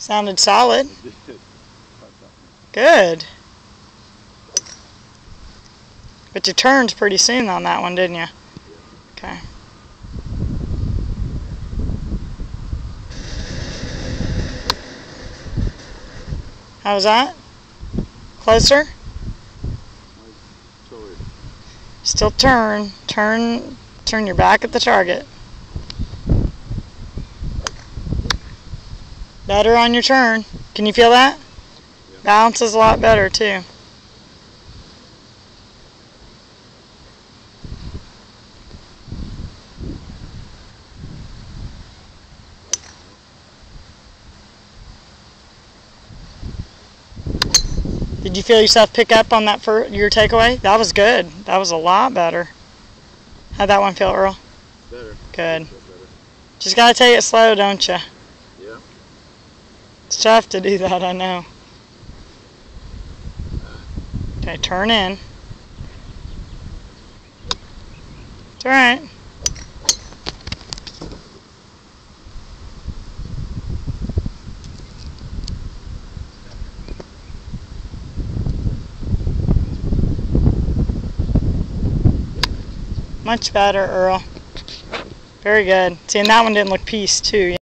Sounded solid. Good. But you turned pretty soon on that one, didn't you? Okay. How was that? Closer? Still turn. Turn turn your back at the target. Better on your turn. Can you feel that? Balance is a lot better too. Did you feel yourself pick up on that for your takeaway? That was good. That was a lot better. How'd that one feel, Earl? Better. Good. Just gotta take it slow, don't you? It's tough to do that, I know. Okay, turn in. It's alright. Much better, Earl. Very good. See, and that one didn't look piece, too.